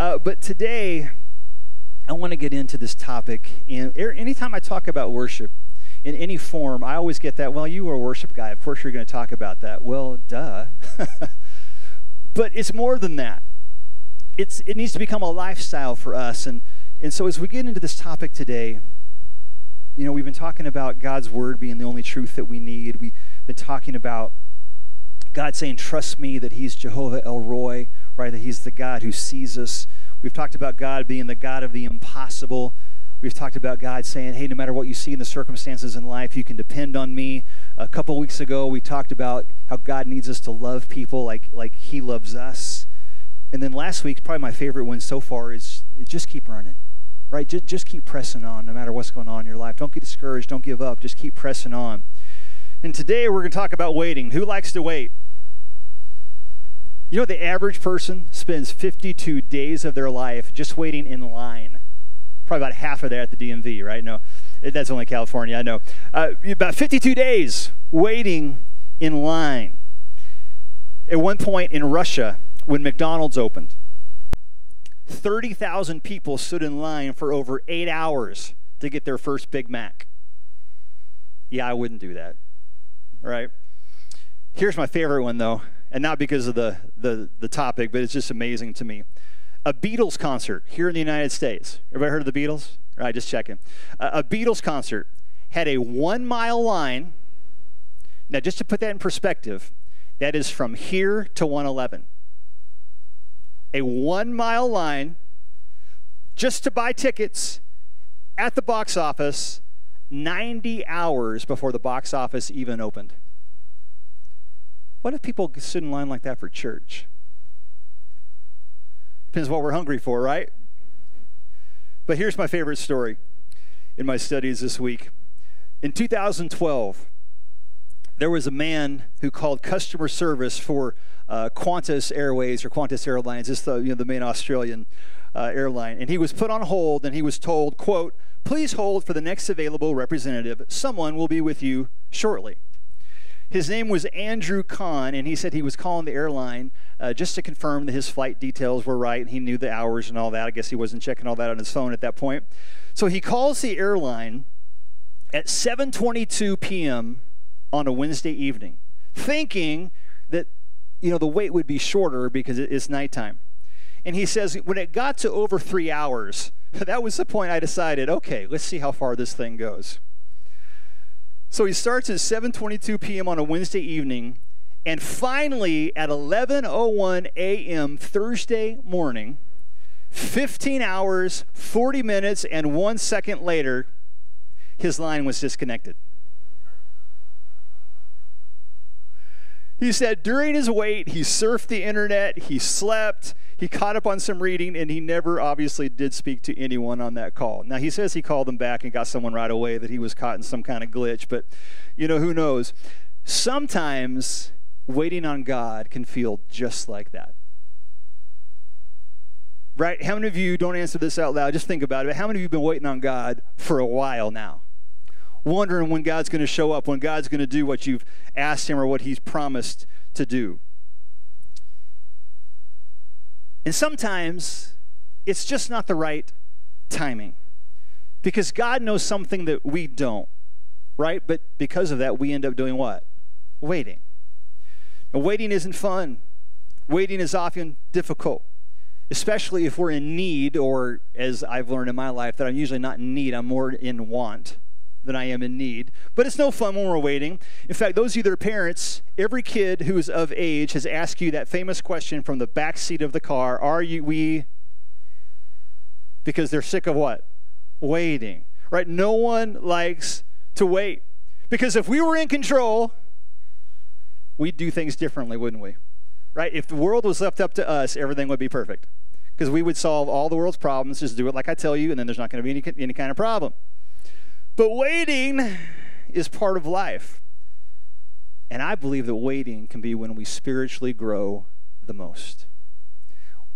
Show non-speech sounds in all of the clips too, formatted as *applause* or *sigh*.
Uh, but today, I want to get into this topic. And anytime I talk about worship in any form, I always get that, well, you are a worship guy. Of course, you're going to talk about that. Well, duh. *laughs* but it's more than that. It's, it needs to become a lifestyle for us. And, and so, as we get into this topic today, you know, we've been talking about God's word being the only truth that we need. We've been talking about God saying, Trust me that He's Jehovah El Roi, right? That He's the God who sees us. We've talked about God being the God of the impossible. We've talked about God saying, Hey, no matter what you see in the circumstances in life, you can depend on me. A couple weeks ago, we talked about how God needs us to love people like, like He loves us. And then last week, probably my favorite one so far is just keep running, right? Just, just keep pressing on no matter what's going on in your life. Don't get discouraged. Don't give up. Just keep pressing on. And today we're going to talk about waiting. Who likes to wait? You know, the average person spends 52 days of their life just waiting in line. Probably about half of that at the DMV, right? No, that's only California, I know. Uh, about 52 days waiting in line. At one point in Russia, when McDonald's opened, 30,000 people stood in line for over eight hours to get their first Big Mac. Yeah, I wouldn't do that, right? Here's my favorite one, though and not because of the, the, the topic, but it's just amazing to me. A Beatles concert here in the United States. Everybody heard of the Beatles? All right, just checking. A, a Beatles concert had a one mile line. Now, just to put that in perspective, that is from here to 111. A one mile line just to buy tickets at the box office 90 hours before the box office even opened. What if people stood in line like that for church? Depends what we're hungry for, right? But here's my favorite story in my studies this week. In 2012, there was a man who called customer service for uh, Qantas Airways or Qantas Airlines. It's the, you know, the main Australian uh, airline. And he was put on hold and he was told, quote, please hold for the next available representative. Someone will be with you shortly. His name was Andrew Kahn, and he said he was calling the airline uh, just to confirm that his flight details were right. And he knew the hours and all that. I guess he wasn't checking all that on his phone at that point. So he calls the airline at 7:22 p.m. on a Wednesday evening, thinking that you know the wait would be shorter because it's nighttime. And he says when it got to over three hours, *laughs* that was the point I decided, okay, let's see how far this thing goes. So he starts at 7:22 p.m. on a Wednesday evening, and finally at 11:01 a.m. Thursday morning, 15 hours, 40 minutes, and one second later, his line was disconnected. He said during his wait, he surfed the internet, he slept, he caught up on some reading, and he never obviously did speak to anyone on that call. Now, he says he called them back and got someone right away that he was caught in some kind of glitch, but you know, who knows? Sometimes waiting on God can feel just like that. Right? How many of you don't answer this out loud? Just think about it. How many of you have been waiting on God for a while now? wondering when God's going to show up, when God's going to do what you've asked Him or what He's promised to do. And sometimes it's just not the right timing because God knows something that we don't, right? But because of that, we end up doing what? Waiting. Now, waiting isn't fun, waiting is often difficult. Especially if we're in need, or as I've learned in my life, that I'm usually not in need, I'm more in want than I am in need. But it's no fun when we're waiting. In fact, those of you that are parents, every kid who is of age has asked you that famous question from the back seat of the car Are you, we? Because they're sick of what? Waiting. Right? No one likes to wait. Because if we were in control, we'd do things differently, wouldn't we? Right? If the world was left up to us, everything would be perfect. Because we would solve all the world's problems, just do it like I tell you, and then there's not going to be any, any kind of problem. But waiting is part of life. And I believe that waiting can be when we spiritually grow the most.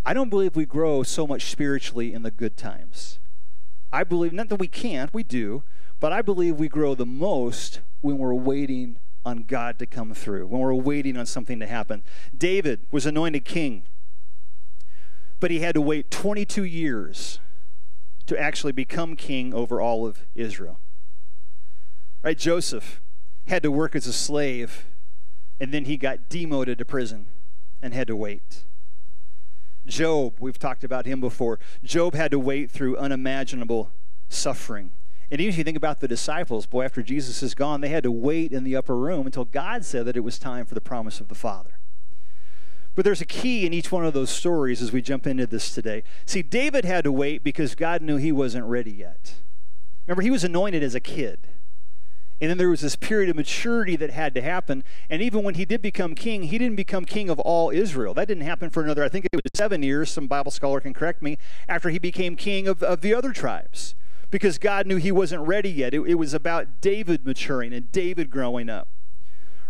I don't believe we grow so much spiritually in the good times. I believe, not that we can't, we do, but I believe we grow the most when we're waiting on God to come through, when we're waiting on something to happen. David was anointed king. but he had to wait 22 years to actually become king over all of Israel. Right? Joseph had to work as a slave, and then he got demoted to prison and had to wait. Job, we've talked about him before. Job had to wait through unimaginable suffering. And even if you think about the disciples, boy, after Jesus is gone, they had to wait in the upper room until God said that it was time for the promise of the Father. But there's a key in each one of those stories as we jump into this today. See, David had to wait because God knew he wasn't ready yet. Remember, he was anointed as a kid. And then there was this period of maturity that had to happen. And even when he did become king, he didn't become king of all Israel. That didn't happen for another, I think it was seven years, some Bible scholar can correct me, after he became king of, of the other tribes. Because God knew he wasn't ready yet. It, it was about David maturing and David growing up.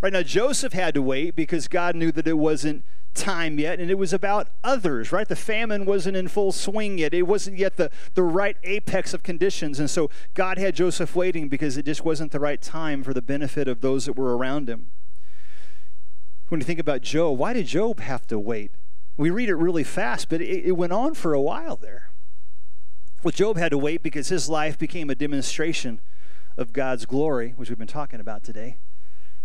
Right now, Joseph had to wait because God knew that it wasn't time yet, and it was about others, right? The famine wasn't in full swing yet. It wasn't yet the, the right apex of conditions. And so God had Joseph waiting because it just wasn't the right time for the benefit of those that were around him. When you think about Job, why did Job have to wait? We read it really fast, but it, it went on for a while there. Well, Job had to wait because his life became a demonstration of God's glory, which we've been talking about today,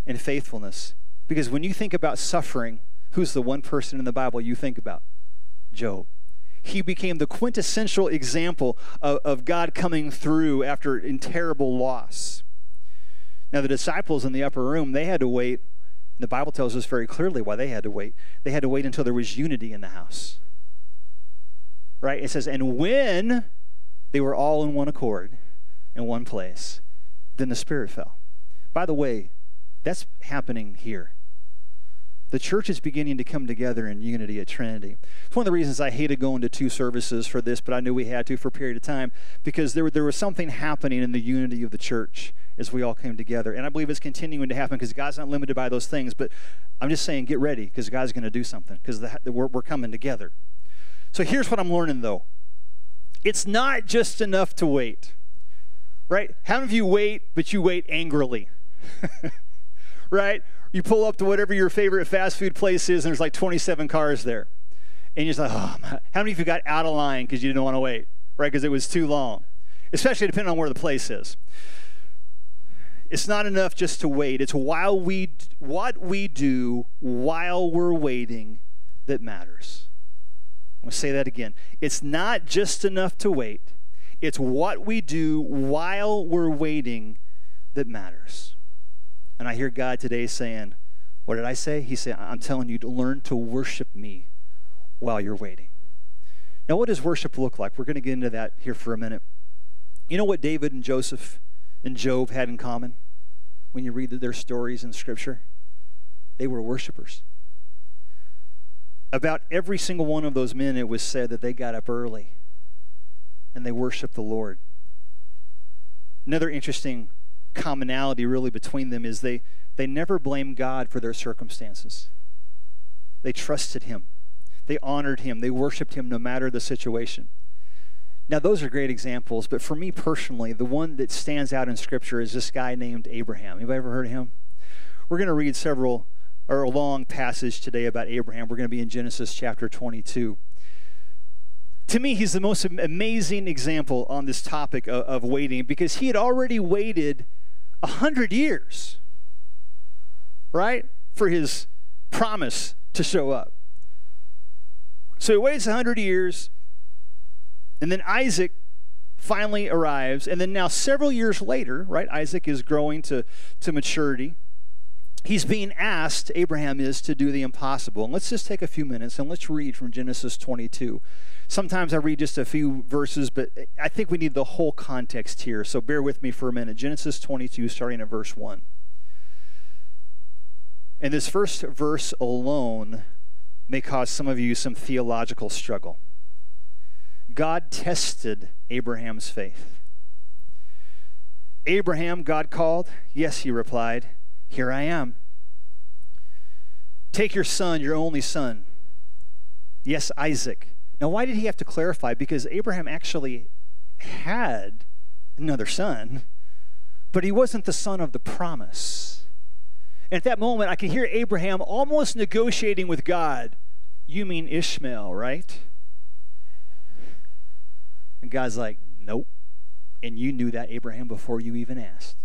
and faithfulness. Because when you think about suffering, who's the one person in the Bible you think about? Job. He became the quintessential example of, of God coming through after in terrible loss. Now, the disciples in the upper room, they had to wait. The Bible tells us very clearly why they had to wait. They had to wait until there was unity in the house. Right? It says, and when they were all in one accord, in one place, then the Spirit fell. By the way, that's happening here the church is beginning to come together in unity at Trinity. It's one of the reasons I hated going to two services for this, but I knew we had to for a period of time because there, there was something happening in the unity of the church as we all came together. And I believe it's continuing to happen because God's not limited by those things. But I'm just saying, get ready because God's going to do something because we're, we're coming together. So here's what I'm learning though it's not just enough to wait, right? How many of you wait, but you wait angrily? *laughs* right? You pull up to whatever your favorite fast food place is, and there's like 27 cars there. And you're just like, oh, man. how many of you got out of line because you didn't want to wait, right? Because it was too long, especially depending on where the place is. It's not enough just to wait. It's while we what we do while we're waiting that matters. I'm going to say that again. It's not just enough to wait. It's what we do while we're waiting that matters. And I hear God today saying, What did I say? He said, I'm telling you to learn to worship me while you're waiting. Now, what does worship look like? We're going to get into that here for a minute. You know what David and Joseph and Job had in common when you read their stories in Scripture? They were worshipers. About every single one of those men, it was said that they got up early and they worshiped the Lord. Another interesting commonality really between them is they, they never blamed God for their circumstances. They trusted Him, they honored Him, they worshiped Him no matter the situation. Now, those are great examples, but for me personally, the one that stands out in Scripture is this guy named Abraham. You ever heard of him? We're going to read several, or a long passage today about Abraham. We're going to be in Genesis chapter 22 to me, he's the most amazing example on this topic of, of, waiting because he had already waited a hundred years, right, for his promise to show up. So he waits a hundred years, and then Isaac finally arrives, and then now several years later, right, Isaac is growing to, to maturity. He's being asked, Abraham is, to do the impossible. And let's just take a few minutes and let's read from Genesis 22. Sometimes I read just a few verses, but I think we need the whole context here. So bear with me for a minute. Genesis 22, starting at verse 1. And this first verse alone may cause some of you some theological struggle. God tested Abraham's faith. Abraham, God called. Yes, he replied. Here I am. Take your son, your only son. Yes, Isaac now, why did he have to clarify? Because Abraham actually had another son, but he wasn't the son of the promise. And at that moment, I can hear Abraham almost negotiating with God. You mean Ishmael, right? And God's like, Nope. And you knew that, Abraham, before you even asked.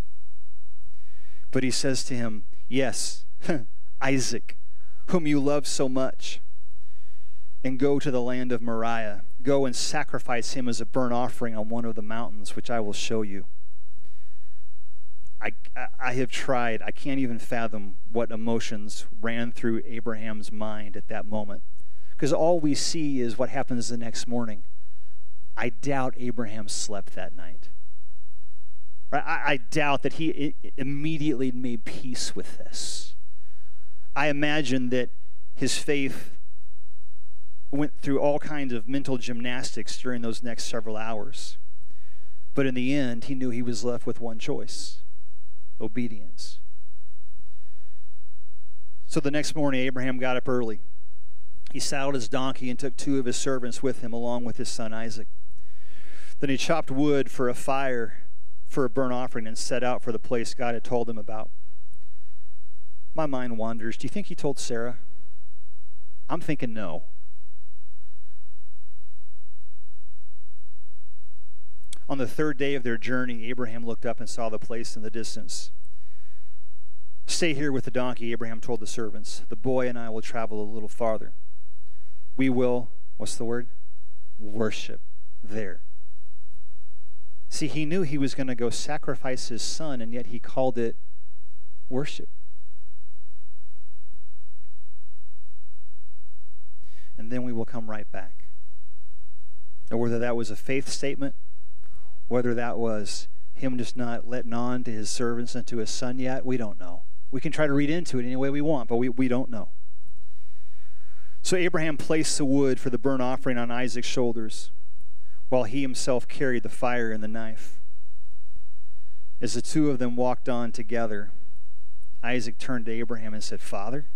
But he says to him, Yes, *laughs* Isaac, whom you love so much, and go to the land of Moriah. Go and sacrifice him as a burnt offering on one of the mountains, which I will show you. I, I have tried, I can't even fathom what emotions ran through Abraham's mind at that moment. Because all we see is what happens the next morning. I doubt Abraham slept that night. I, I doubt that he immediately made peace with this. I imagine that his faith went through all kinds of mental gymnastics during those next several hours. But in the end, he knew he was left with one choice obedience. So the next morning, Abraham got up early. He saddled his donkey and took two of his servants with him, along with his son Isaac. Then he chopped wood for a fire for a burnt offering and set out for the place God had told him about. My mind wanders. Do you think he told Sarah? I'm thinking no. On the third day of their journey, Abraham looked up and saw the place in the distance. Stay here with the donkey, Abraham told the servants. The boy and I will travel a little farther. We will, what's the word? Worship there. See, he knew he was going to go sacrifice his son, and yet he called it worship. And then we will come right back. Now, whether that was a faith statement, whether that was him just not letting on to his servants and to his son yet, we don't know. We can try to read into it any way we want, but we, we don't know. So Abraham placed the wood for the burnt offering on Isaac's shoulders while he himself carried the fire and the knife. As the two of them walked on together, Isaac turned to Abraham and said, Father?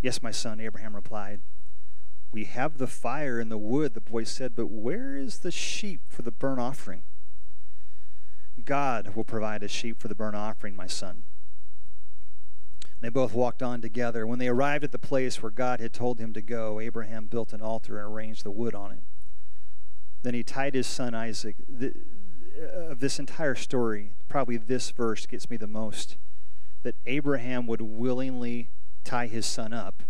Yes, my son, Abraham replied. We have the fire and the wood, the boy said, but where is the sheep for the burnt offering? God will provide a sheep for the burnt offering, my son. They both walked on together. When they arrived at the place where God had told him to go, Abraham built an altar and arranged the wood on it. Then he tied his son Isaac. Of this entire story, probably this verse gets me the most that Abraham would willingly tie his son up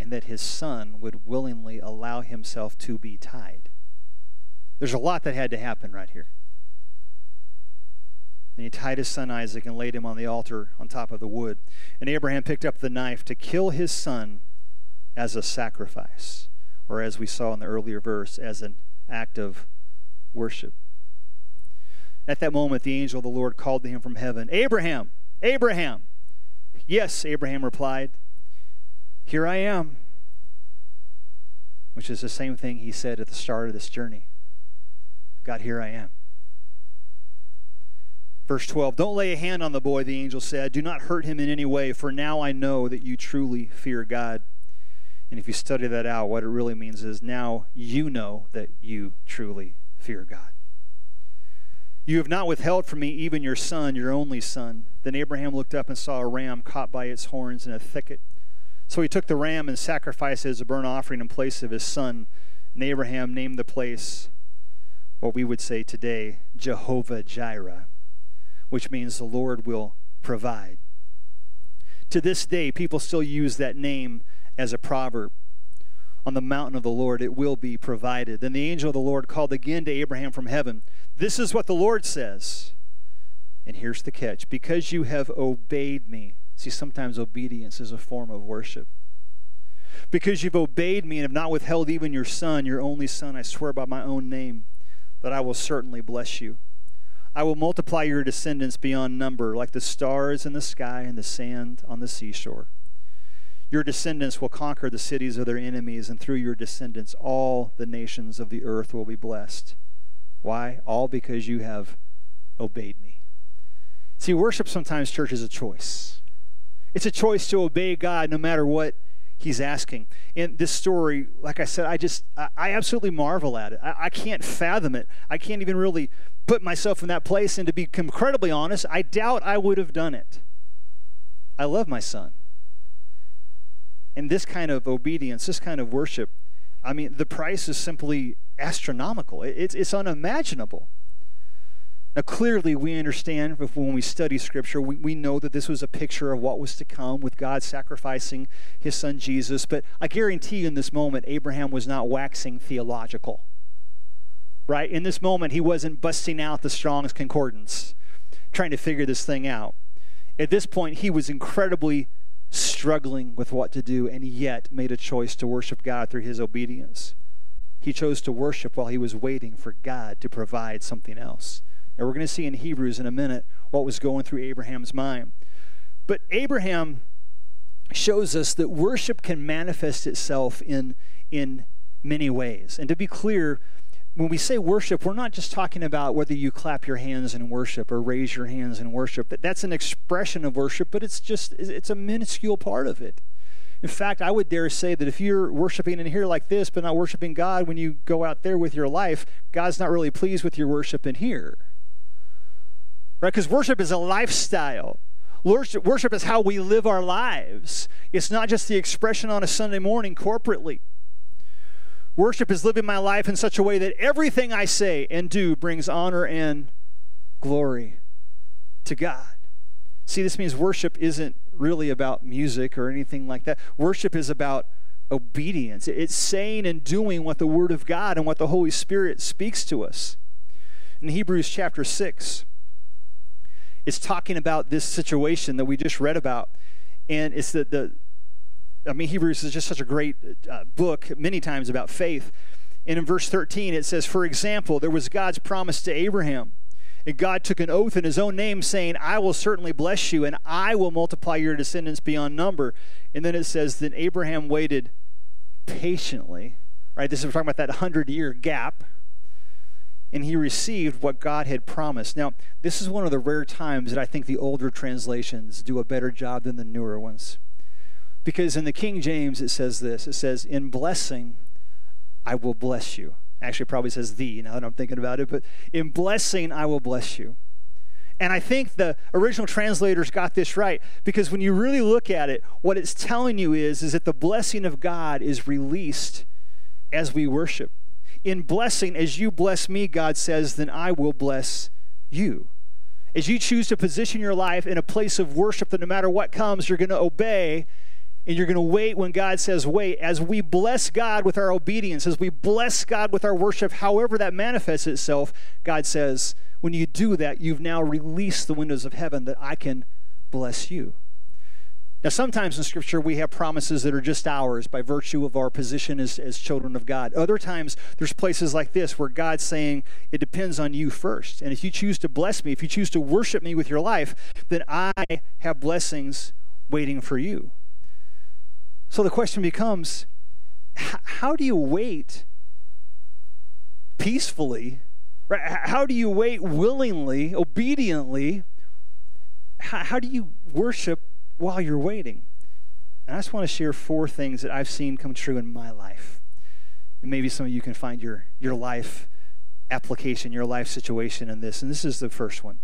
and that his son would willingly allow himself to be tied. There's a lot that had to happen right here. And he tied his son Isaac and laid him on the altar on top of the wood. And Abraham picked up the knife to kill his son as a sacrifice, or as we saw in the earlier verse, as an act of worship. At that moment, the angel of the Lord called to him from heaven Abraham, Abraham. Yes, Abraham replied, Here I am. Which is the same thing he said at the start of this journey God, here I am. Verse 12 Don't lay a hand on the boy, the angel said. Do not hurt him in any way, for now I know that you truly fear God. And if you study that out, what it really means is now you know that you truly fear God. You have not withheld from me even your son, your only son. Then Abraham looked up and saw a ram caught by its horns in a thicket. So he took the ram and sacrificed it as a burnt offering in place of his son. And Abraham named the place, what we would say today, Jehovah Jireh, which means the Lord will provide. To this day, people still use that name as a proverb. On the mountain of the Lord it will be provided. Then the angel of the Lord called again to Abraham from heaven. This is what the Lord says. And here's the catch because you have obeyed me. See, sometimes obedience is a form of worship. Because you've obeyed me and have not withheld even your son, your only son, I swear by my own name that I will certainly bless you. I will multiply your descendants beyond number, like the stars in the sky and the sand on the seashore. Your descendants will conquer the cities of their enemies, and through your descendants, all the nations of the earth will be blessed. Why? All because you have obeyed me. See, worship sometimes, church, is a choice. It's a choice to obey God no matter what he's asking. And this story, like I said, I just, I absolutely marvel at it. I, I can't fathom it. I can't even really put myself in that place. And to be incredibly honest, I doubt I would have done it. I love my son. And this kind of obedience, this kind of worship, I mean, the price is simply astronomical. It's, it's unimaginable. Now, clearly, we understand when we study Scripture, we, we know that this was a picture of what was to come with God sacrificing his son Jesus. But I guarantee you, in this moment, Abraham was not waxing theological. Right? In this moment, he wasn't busting out the Strong's Concordance, trying to figure this thing out. At this point, he was incredibly struggling with what to do, and yet made a choice to worship God through his obedience. He chose to worship while he was waiting for God to provide something else. And we're going to see in Hebrews in a minute what was going through Abraham's mind. But Abraham shows us that worship can manifest itself in, in many ways. And to be clear, when we say worship, we're not just talking about whether you clap your hands in worship or raise your hands in worship. That's an expression of worship, but it's just it's a minuscule part of it. In fact, I would dare say that if you're worshiping in here like this, but not worshiping God when you go out there with your life, God's not really pleased with your worship in here right? Because worship is a lifestyle. Worship, worship is how we live our lives. It's not just the expression on a Sunday morning corporately. Worship is living my life in such a way that everything I say and do brings honor and glory to God. See, this means worship isn't really about music or anything like that. Worship is about obedience. It's saying and doing what the Word of God and what the Holy Spirit speaks to us. In Hebrews chapter 6, it's talking about this situation that we just read about. And it's the, the I mean, Hebrews is just such a great uh, book, many times about faith. And in verse 13, it says, For example, there was God's promise to Abraham. And God took an oath in his own name, saying, I will certainly bless you, and I will multiply your descendants beyond number. And then it says, Then Abraham waited patiently. Right? This is we're talking about that hundred year gap and he received what God had promised. Now, this is one of the rare times that I think the older translations do a better job than the newer ones. Because in the King James, it says this it says, In blessing, I will bless you. Actually, probably says thee now that I'm thinking about it, but in blessing, I will bless you. And I think the original translators got this right because when you really look at it, what it's telling you is, is that the blessing of God is released as we worship in blessing, as you bless me, God says, then I will bless you. As you choose to position your life in a place of worship that no matter what comes, you're going to obey and you're going to wait when God says wait. As we bless God with our obedience, as we bless God with our worship, however that manifests itself, God says, when you do that, you've now released the windows of heaven that I can bless you. Now, sometimes in Scripture, we have promises that are just ours by virtue of our position as, as children of God. Other times, there's places like this where God's saying, It depends on you first. And if you choose to bless me, if you choose to worship me with your life, then I have blessings waiting for you. So the question becomes how do you wait peacefully? Right? How do you wait willingly, obediently? How, how do you worship while you're waiting. And I just want to share four things that I've seen come true in my life. And maybe some of you can find your, your life application, your life situation in this. And this is the first one.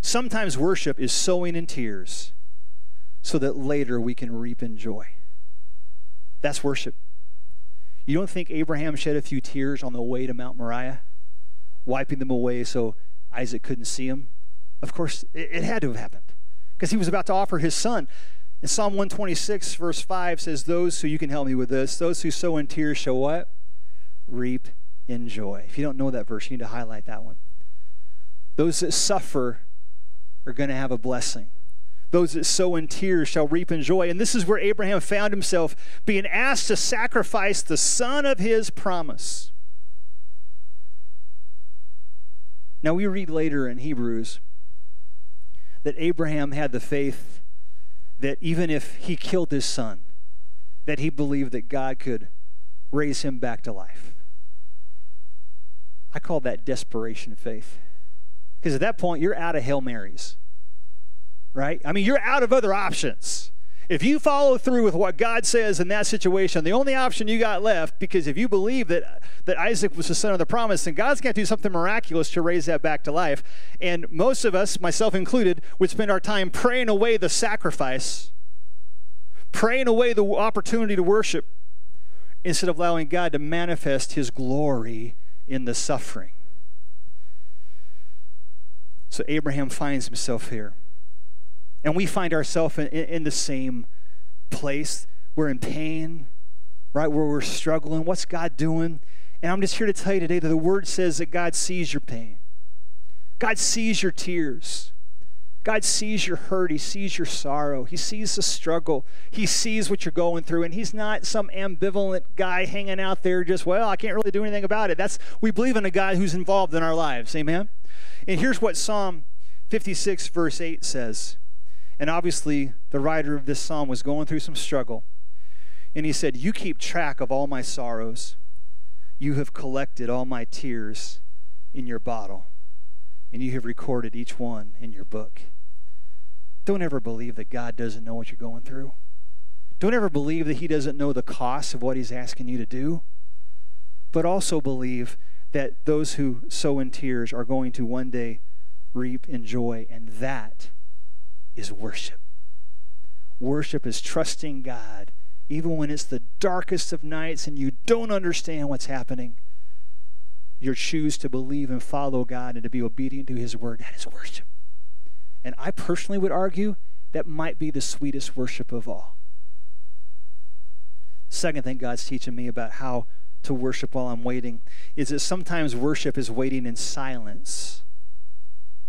Sometimes worship is sowing in tears so that later we can reap in joy. That's worship. You don't think Abraham shed a few tears on the way to Mount Moriah, wiping them away so Isaac couldn't see him? Of course, it, it had to have happened because he was about to offer his son. In Psalm 126, verse 5 says, Those who, you can help me with this, those who sow in tears shall what? Reap in joy. If you don't know that verse, you need to highlight that one. Those that suffer are going to have a blessing. Those that sow in tears shall reap in joy. And this is where Abraham found himself being asked to sacrifice the son of his promise. Now, we read later in Hebrews that Abraham had the faith that even if he killed his son, that he believed that God could raise him back to life. I call that desperation faith. Because at that point, you're out of Hail Marys, right? I mean, you're out of other options. If you follow through with what God says in that situation, the only option you got left, because if you believe that, that Isaac was the son of the promise, then God's going to do something miraculous to raise that back to life. And most of us, myself included, would spend our time praying away the sacrifice, praying away the opportunity to worship, instead of allowing God to manifest his glory in the suffering. So Abraham finds himself here. And we find ourselves in, in, the same place. We're in pain, right? Where we're struggling. What's God doing? And I'm just here to tell you today that the word says that God sees your pain, God sees your tears. God sees your hurt. He sees your sorrow. He sees the struggle. He sees what you're going through. And He's not some ambivalent guy hanging out there just, well, I can't really do anything about it. That's we believe in a God who's involved in our lives. Amen. And here's what Psalm 56, verse 8 says. And obviously, the writer of this psalm was going through some struggle. And he said, You keep track of all my sorrows. You have collected all my tears in your bottle, and you have recorded each one in your book. Don't ever believe that God doesn't know what you're going through. Don't ever believe that He doesn't know the cost of what He's asking you to do. But also believe that those who sow in tears are going to one day reap in joy, and that is worship. Worship is trusting God even when it's the darkest of nights and you don't understand what's happening. You choose to believe and follow God and to be obedient to His word. That is worship. And I personally would argue that might be the sweetest worship of all. Second thing God's teaching me about how to worship while I'm waiting is that sometimes worship is waiting in silence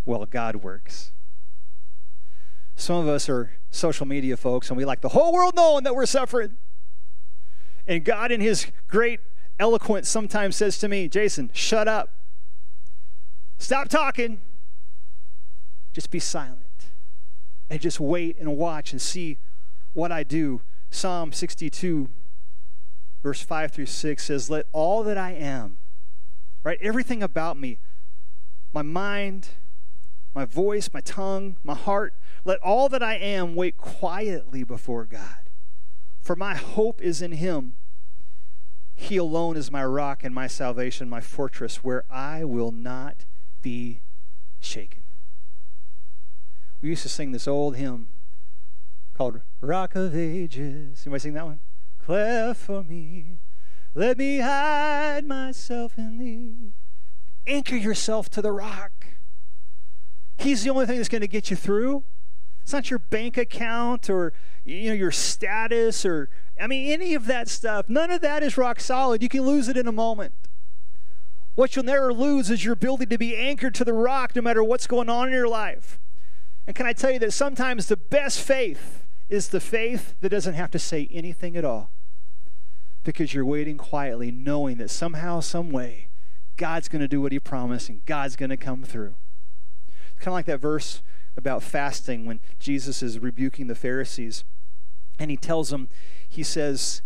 while God works. Some of us are social media folks and we like the whole world knowing that we're suffering. And God, in His great eloquence, sometimes says to me, Jason, shut up. Stop talking. Just be silent. And just wait and watch and see what I do. Psalm 62 verse 5 through 6 says, Let all that I am, right, everything about me, my mind, my voice, my tongue, my heart, let all that I am wait quietly before God. For my hope is in Him. He alone is my rock and my salvation, my fortress, where I will not be shaken. We used to sing this old hymn called Rock of Ages. Anybody sing that one? cleft for me. Let me hide myself in thee. Anchor yourself to the rock. He's the only thing that's going to get you through. It's not your bank account or you know your status or I mean any of that stuff. None of that is rock solid. You can lose it in a moment. What you'll never lose is your ability to be anchored to the rock no matter what's going on in your life. And can I tell you that sometimes the best faith is the faith that doesn't have to say anything at all because you're waiting quietly, knowing that somehow, some way, God's going to do what He promised and God's going to come through. It's kind of like that verse about fasting when Jesus is rebuking the Pharisees. And He tells them, He says,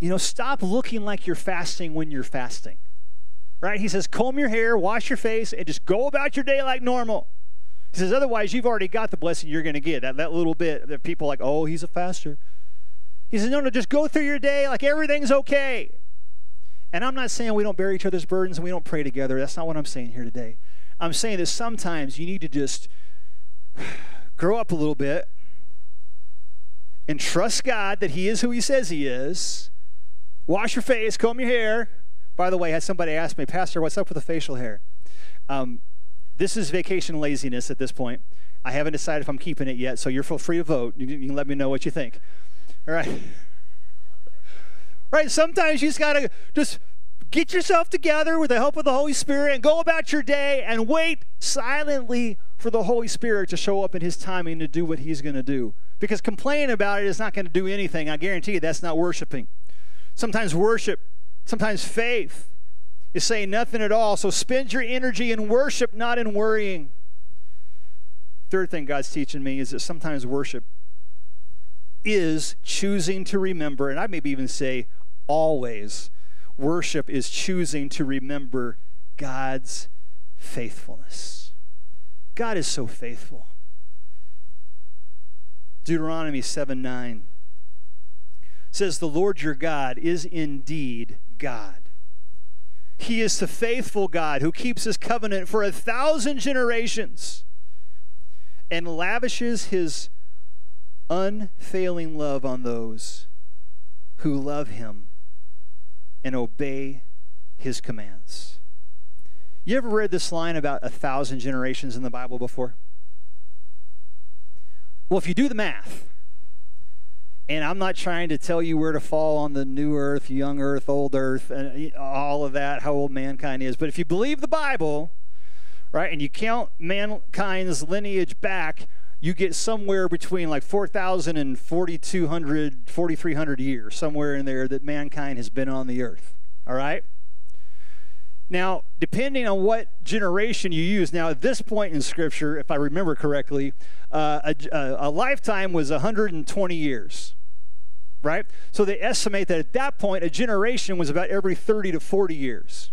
You know, stop looking like you're fasting when you're fasting. Right? He says, Comb your hair, wash your face, and just go about your day like normal. He says, Otherwise, you've already got the blessing you're going to get. That, that little bit that people like, Oh, he's a faster. He says, No, no, just go through your day like everything's okay. And I'm not saying we don't bear each other's burdens and we don't pray together. That's not what I'm saying here today. I'm saying that sometimes you need to just grow up a little bit and trust God that He is who He says He is. Wash your face, comb your hair. By the way, had somebody ask me, Pastor, what's up with the facial hair? Um, this is vacation laziness at this point. I haven't decided if I'm keeping it yet, so you're free to vote. You can let me know what you think. All right. *laughs* Right? Sometimes you just got to just get yourself together with the help of the Holy Spirit and go about your day and wait silently for the Holy Spirit to show up in His timing to do what He's going to do. Because complaining about it is not going to do anything. I guarantee you that's not worshiping. Sometimes worship, sometimes faith is saying nothing at all. So spend your energy in worship, not in worrying. Third thing God's teaching me is that sometimes worship is choosing to remember, and I maybe even say always, worship is choosing to remember God's faithfulness. God is so faithful. Deuteronomy 7 9 says, The Lord your God is indeed God. He is the faithful God who keeps his covenant for a thousand generations and lavishes his unfailing love on those who love him and obey his commands. You ever read this line about a thousand generations in the Bible before? Well, if you do the math, and I'm not trying to tell you where to fall on the new earth, young earth, old earth, and uh, all of that, how old mankind is. But if you believe the Bible, right, and you count mankind's lineage back, you get somewhere between like 4,000 and 4,200, 4,300 years, somewhere in there that mankind has been on the earth. All right? Now, depending on what generation you use, now at this point in Scripture, if I remember correctly, uh, a, a, a lifetime was 120 years, right? So they estimate that at that point, a generation was about every 30 to 40 years.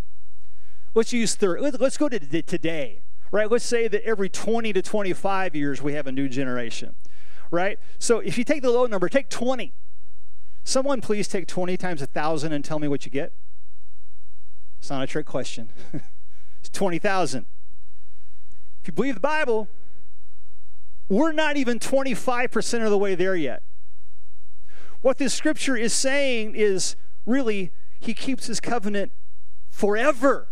Let's use 30. Let's go to today, right? Let's say that every 20 to 25 years we have a new generation, right? So if you take the low number, take 20. Someone please take 20 times a 1,000 and tell me what you get. It's not a trick question. *laughs* it's 20,000. If you believe the Bible, we're not even 25% of the way there yet. What this scripture is saying is really, he keeps his covenant forever.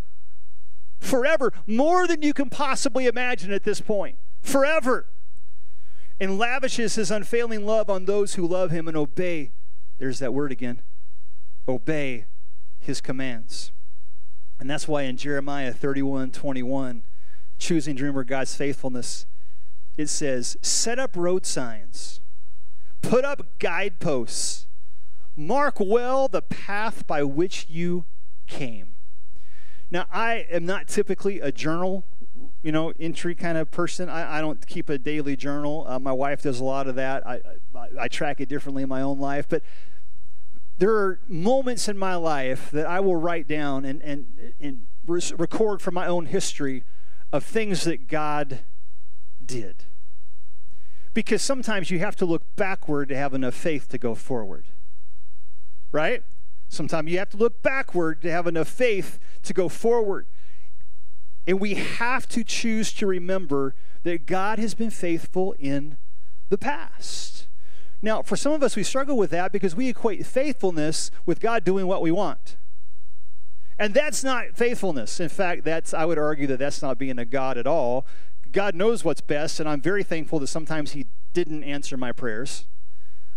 Forever. More than you can possibly imagine at this point. Forever. And lavishes his unfailing love on those who love him and obey. There's that word again. Obey his commands. And that's why in Jeremiah 31 21, choosing to remember God's faithfulness, it says, Set up road signs, put up guideposts, mark well the path by which you came. Now, I am not typically a journal, you know, entry kind of person. I, I don't keep a daily journal. Uh, my wife does a lot of that. I, I, I track it differently in my own life. But there are moments in my life that I will write down and, and, and record from my own history of things that God did. Because sometimes you have to look backward to have enough faith to go forward. Right? Sometimes you have to look backward to have enough faith to go forward. And we have to choose to remember that God has been faithful in the past. Now, for some of us, we struggle with that because we equate faithfulness with God doing what we want. And that's not faithfulness. In fact, that's I would argue that that's not being a God at all. God knows what's best, and I'm very thankful that sometimes He didn't answer my prayers,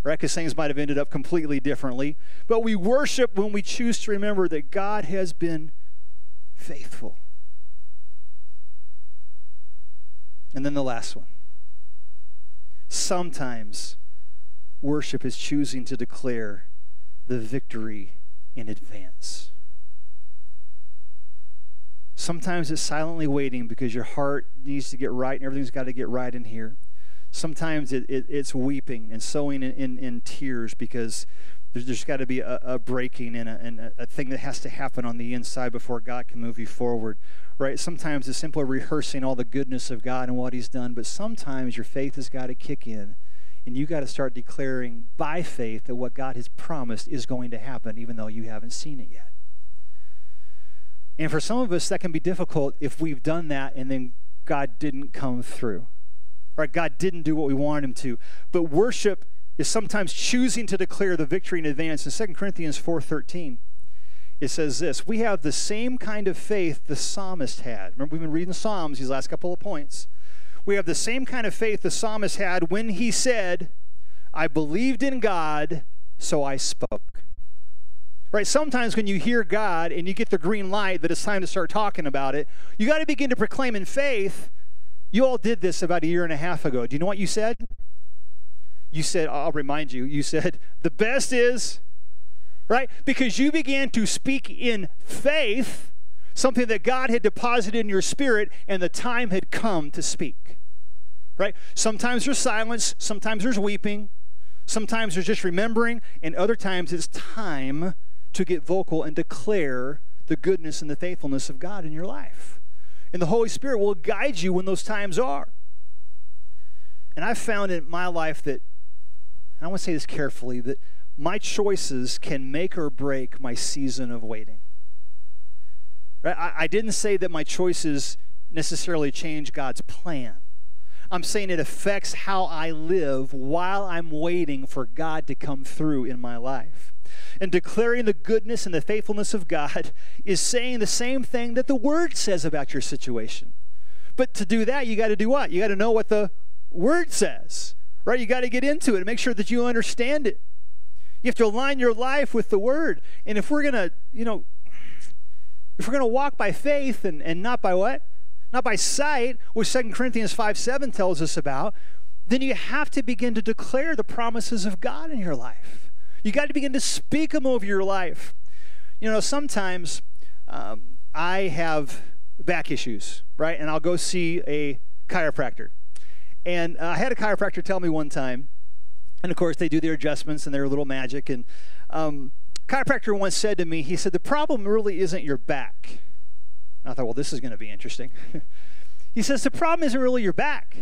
right? Because things might have ended up completely differently. But we worship when we choose to remember that God has been faithful. And then the last one. Sometimes Worship is choosing to declare the victory in advance. Sometimes it's silently waiting because your heart needs to get right and everything's got to get right in here. Sometimes it, it, it's weeping and sowing in, in, in tears because there's, there's got to be a, a breaking and, a, and a, a thing that has to happen on the inside before God can move you forward. Right? Sometimes it's simply rehearsing all the goodness of God and what He's done, but sometimes your faith has got to kick in and you got to start declaring by faith that what God has promised is going to happen, even though you haven't seen it yet. And for some of us, that can be difficult if we've done that and then God didn't come through. Right? God didn't do what we wanted him to. But worship is sometimes choosing to declare the victory in advance. In 2 Corinthians 4.13, it says this, We have the same kind of faith the psalmist had. Remember, we've been reading Psalms these last couple of points we have the same kind of faith the psalmist had when he said, I believed in God, so I spoke. Right? Sometimes when you hear God and you get the green light that it's time to start talking about it, you got to begin to proclaim in faith. You all did this about a year and a half ago. Do you know what you said? You said, I'll remind you, you said, the best is, right? Because you began to speak in faith something that God had deposited in your spirit, and the time had come to speak. Right? Sometimes there's silence, sometimes there's weeping, sometimes there's just remembering, and other times it's time to get vocal and declare the goodness and the faithfulness of God in your life. And the Holy Spirit will guide you when those times are. And I've found in my life that, I want to say this carefully, that my choices can make or break my season of waiting. Right? I, I didn't say that my choices necessarily change God's plan. I'm saying it affects how I live while I'm waiting for God to come through in my life. And declaring the goodness and the faithfulness of God *laughs* is saying the same thing that the Word says about your situation. But to do that, you got to do what? You got to know what the Word says, right? You got to get into it and make sure that you understand it. You have to align your life with the Word. And if we're going to, you know, if we're going to walk by faith and, and not by what? Not by sight, which 2 Corinthians 5 7 tells us about, then you have to begin to declare the promises of God in your life. You got to begin to speak them over your life. You know, sometimes um, I have back issues, right? And I'll go see a chiropractor. And uh, I had a chiropractor tell me one time, and of course they do their adjustments and their little magic. And um, chiropractor once said to me, he said, the problem really isn't your back. And I thought, well, this is going to be interesting. *laughs* he says, the problem isn't really your back.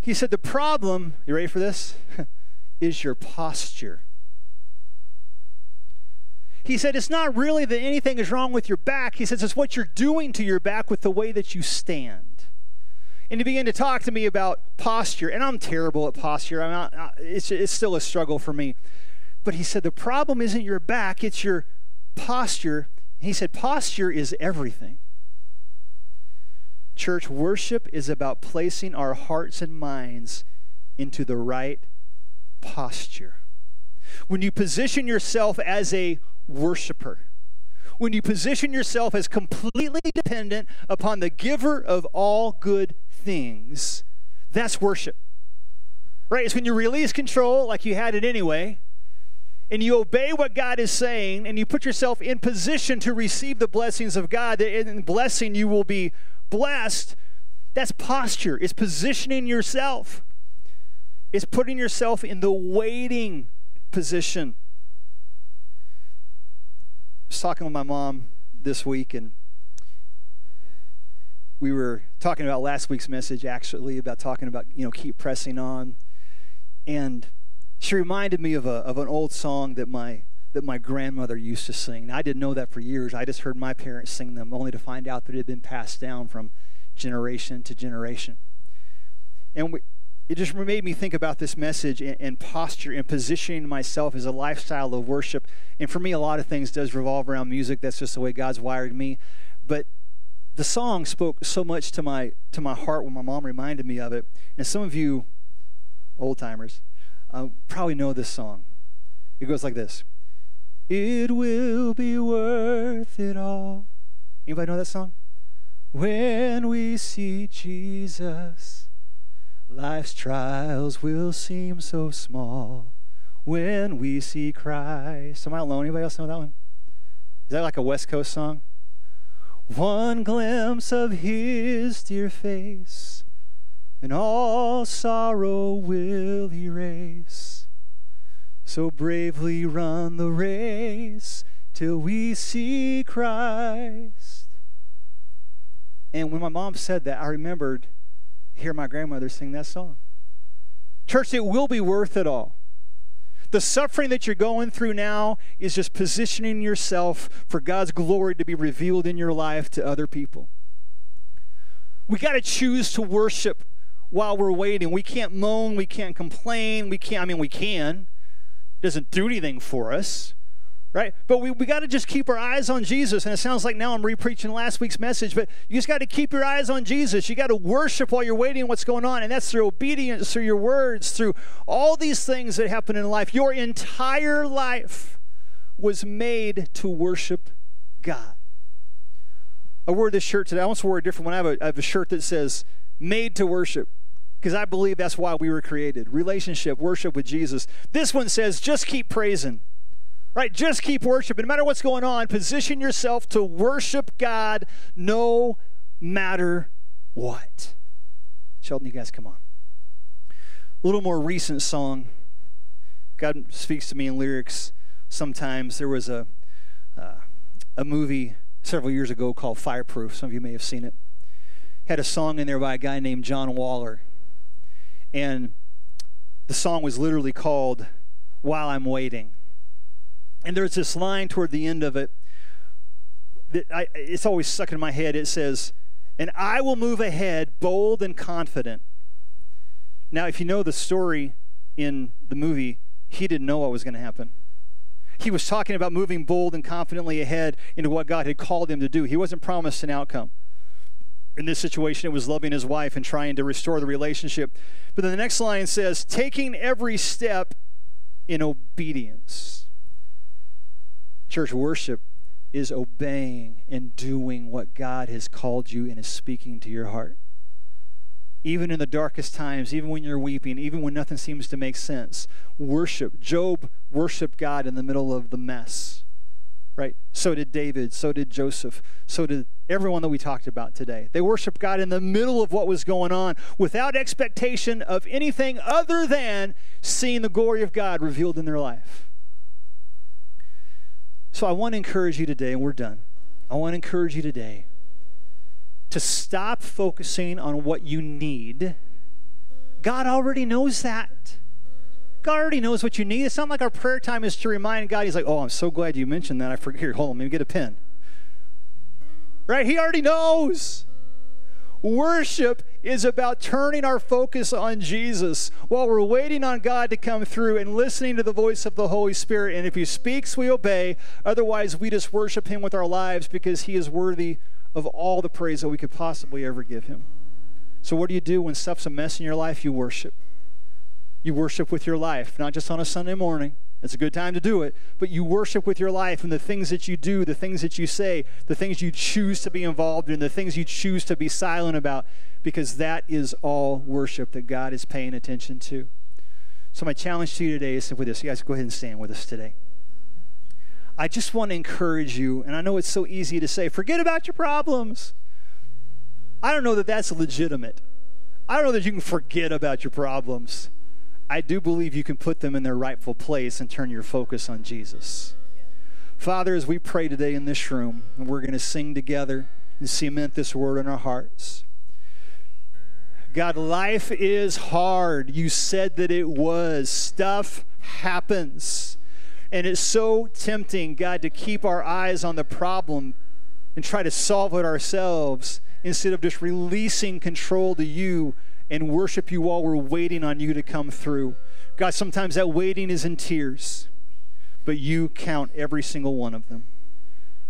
He said, the problem, you ready for this? *laughs* is your posture. He said, it's not really that anything is wrong with your back. He says, it's what you're doing to your back with the way that you stand. And he began to talk to me about posture, and I'm terrible at posture. I'm not, it's, it's still a struggle for me. But he said, the problem isn't your back, it's your posture. He said, posture is everything. Church worship is about placing our hearts and minds into the right posture. When you position yourself as a worshiper, when you position yourself as completely dependent upon the giver of all good things, that's worship. Right? It's when you release control, like you had it anyway, and you obey what God is saying, and you put yourself in position to receive the blessings of God, in blessing you will be blessed. That's posture, it's positioning yourself, it's putting yourself in the waiting position. I was talking with my mom this week, and we were talking about last week's message actually about talking about you know keep pressing on and she reminded me of, a, of an old song that my that my grandmother used to sing i didn't know that for years i just heard my parents sing them only to find out that it had been passed down from generation to generation and we, it just made me think about this message and, and, posture and positioning myself as a lifestyle of worship. And for me, a lot of things does revolve around music. That's just the way God's wired me. But the song spoke so much to my to my heart when my mom reminded me of it. And some of you old timers uh, probably know this song. It goes like this: "It will be worth it all." Anybody know that song? When we see Jesus Life's trials will seem so small when we see Christ. Am I alone? Anybody else know that one? Is that like a West Coast song? One glimpse of his dear face, and all sorrow will erase. So bravely run the race till we see Christ. And when my mom said that, I remembered hear my grandmother sing that song. Church, it will be worth it all. The suffering that you're going through now is just positioning yourself for God's glory to be revealed in your life to other people. We got to choose to worship while we're waiting. We can't moan, we can't complain, we can't, I mean, we can. It doesn't do anything for us right? But we, we got to just keep our eyes on Jesus. And it sounds like now I'm repreaching last week's message, but you just got to keep your eyes on Jesus. You got to worship while you're waiting what's going on. And that's through obedience, through your words, through all these things that happen in life. Your entire life was made to worship God. I wore this shirt today. I once wore a different one. I have a, I have a shirt that says, made to worship because I believe that's why we were created relationship, worship with Jesus. This one says, just keep praising. Right? Just keep worshiping. No matter what's going on, position yourself to worship God no matter what. Sheldon, you guys come on. A little more recent song. God speaks to me in lyrics sometimes. There was a, uh, a movie several years ago called Fireproof. Some of you may have seen it. Had a song in there by a guy named John Waller. And the song was literally called While I'm Waiting. And there's this line toward the end of it that I, it's always stuck in my head. It says, And I will move ahead bold and confident, Now, if you know the story in the movie, he didn't know what was going to happen. He was talking about moving bold and confidently ahead into what God had called him to do. He wasn't promised an outcome. In this situation, it was loving his wife and trying to restore the relationship. But then the next line says, taking every step in obedience. Church worship is obeying and doing what God has called you and is speaking to your heart. Even in the darkest times, even when you're weeping, even when nothing seems to make sense, worship. Job worshiped God in the middle of the mess, right? So did David, so did Joseph, so did everyone that we talked about today. They worshiped God in the middle of what was going on without expectation of anything other than seeing the glory of God revealed in their life. So I want to encourage you today, and we're done. I want to encourage you today to stop focusing on what you need. God already knows that. God already knows what you need. It's not like our prayer time is to remind God. He's like, oh, I'm so glad you mentioned that. I forget. Here, hold on, let me get a pen. Right? He already knows. Worship is about turning our focus on Jesus while we're waiting on God to come through and listening to the voice of the Holy Spirit. And if He speaks, we obey. Otherwise, we just worship Him with our lives because He is worthy of all the praise that we could possibly ever give Him. So, what do you do when stuff's a mess in your life? You worship. You worship with your life, not just on a Sunday morning. It's a good time to do it, but you worship with your life and the things that you do, the things that you say, the things you choose to be involved in, the things you choose to be silent about, because that is all worship that God is paying attention to. So, my challenge to you today is simply this. You guys go ahead and stand with us today. I just want to encourage you, and I know it's so easy to say, forget about your problems. I don't know that that's legitimate. I don't know that you can forget about your problems. I do believe you can put them in their rightful place and turn your focus on Jesus. Father, as we pray today in this room, and we're going to sing together and cement this word in our hearts. God, life is hard. You said that it was. Stuff happens. And it's so tempting, God, to keep our eyes on the problem and try to solve it ourselves instead of just releasing control to you and worship you while we're waiting on you to come through. God, sometimes that waiting is in tears, but you count every single one of them.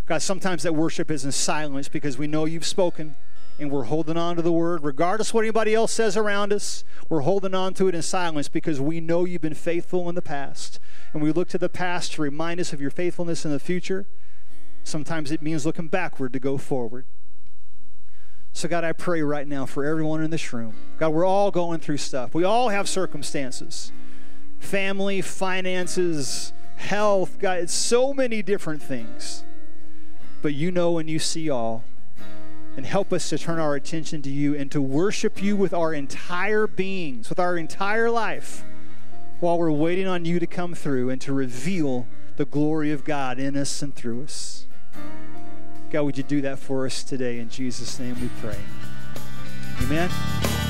God, sometimes that worship is in silence because we know you've spoken and we're holding on to the word, regardless what anybody else says around us. We're holding on to it in silence because we know you've been faithful in the past. And we look to the past to remind us of your faithfulness in the future. Sometimes it means looking backward to go forward. So, God, I pray right now for everyone in this room. God, we're all going through stuff. We all have circumstances family, finances, health. God, it's so many different things. But you know and you see all. And help us to turn our attention to you and to worship you with our entire beings, with our entire life, while we're waiting on you to come through and to reveal the glory of God in us and through us. God, would you do that for us today? In Jesus' name we pray. Amen.